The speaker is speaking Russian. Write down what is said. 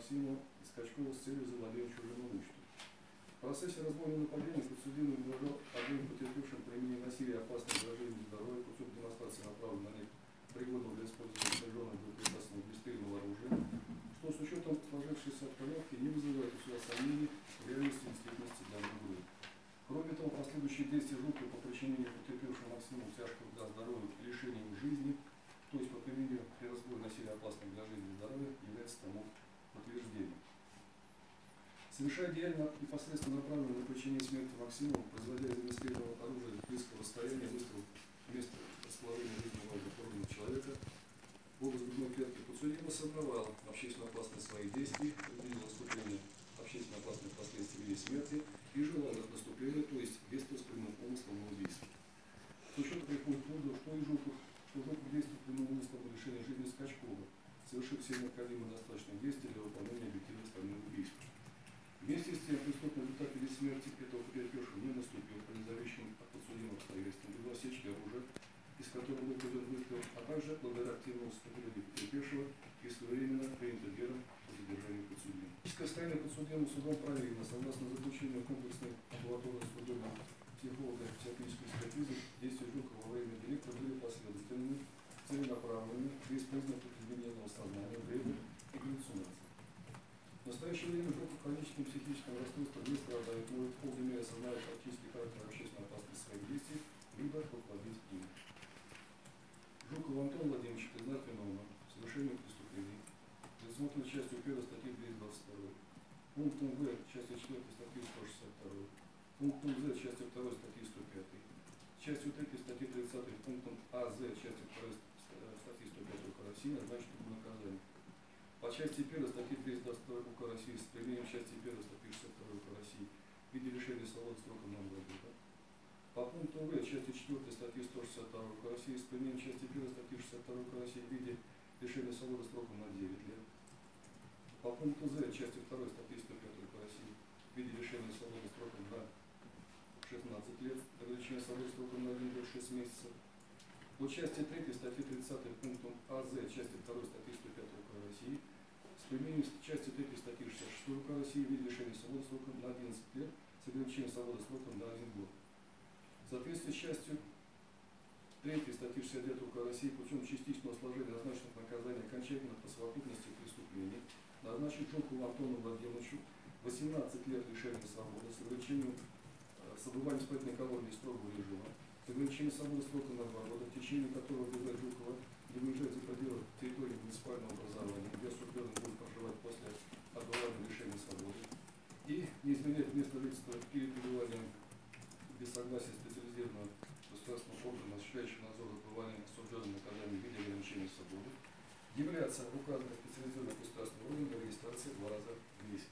Максимова и Скачкова с целью завладения чужим имуществом. В процессе разбойного нападения подсудимый угрожал обоим потерпевшим применение насилия опасных для жизни и здоровья путем демонстрации направленного на них пригодного для использования снаряженного боеприпасного огнестрельного оружия, что с учетом сложившейся обстановки не вызывает у себя сомнений в реальности и действительности данной игры. Кроме того, последующие действия Жукова по причинению потерпевшему Максиму тяжкого для здоровья и лишению жизни, то есть по применению при разбое насилия опасных для жизни и здоровья, является тому подтверждением. Совершая деяние непосредственно направленное на причинение смерти Максимова, производя из огнестрельного оружия близкого расстояния выстрел в место расположения жизненного здоровья человека, в область грудной клетки подсудимый осознавал общественно опасность своих действий, предвидел наступление общественно опасных последствий виде смерти и желал их наступления, то есть без прямым умыслом на убийство. С учетом приходит к выводу, что и Жуков, что Жуков действует прямым умыслом лишения жизни Скачкова, совершив все необходимые достаточные действия для выполнения объективных сторон убийства. Вместе с тем, преступный результат или смерти этого потерпевшего не наступил по независимым от подсудимых обстоятельствам либо осечки оружия, из которого был проведен выстрел, а также сопротивлению потерпевшего и своевременно принято мерам по задержанию подсудимого. Физическое состояние подсудимого судом проверено согласно заключению комплексной амбулаторной судебной психолога психологической экспертизы действия Жукова во время директора были последовательными, целенаправленными, без признаков измененного сознания, вреда и галлюцинаций. В настоящее время Жуков хроническим психическим расстройством не страдает, но в полной мере осознает фактический характер общественной опасности своих действий, либо руководить ими. Жуков Антон Владимирович признат виновным в совершении преступлений, предусмотрено частью 1 статьи 222, пунктом В частью 4 статьи 162, пунктом З частью 2 статьи 105, частью 3 статьи 30 пунктом АЗ частью 2 статьи 105 УК России назначено наказание. По части 1 статьи 322 УК России с применением части 1 статьи 62 УК России в виде лишения свободы сроком на 2 года. По пункту В части 4 статьи 162 УК России с применением части 1 статьи 62 УК России в виде лишения свободы сроком на 9 лет. По пункту З части 2 статьи 105 УК России в виде лишения свободы сроком на 16 лет, ограничение свободы сроком на 1 год 6 месяцев. По части 3 статьи 30 пунктом АЗ части 2 статьи 105 УК России с применением части 3 статьи 66 УК России в виде лишения свободы сроком на 11 лет с ограничением свободы сроком на 1 год. В соответствии с частью 3 статьи 69 УК России путем частичного сложения назначенных наказаний окончательно по совокупности преступлений назначить Жукову Антону Владимировичу 18 лет лишения свободы с ограничением э, с обыванием испытательной колонии строгого режима, с ограничением свободы срока на 2 года, в течение которого ДВ Жукова не выезжает за пределы территории муниципального образования, где осужденный будет проживать после отбывания лишения свободы, и не изменять место жительства или являться указанным специализированным государственным органом регистрации два раза в месяц.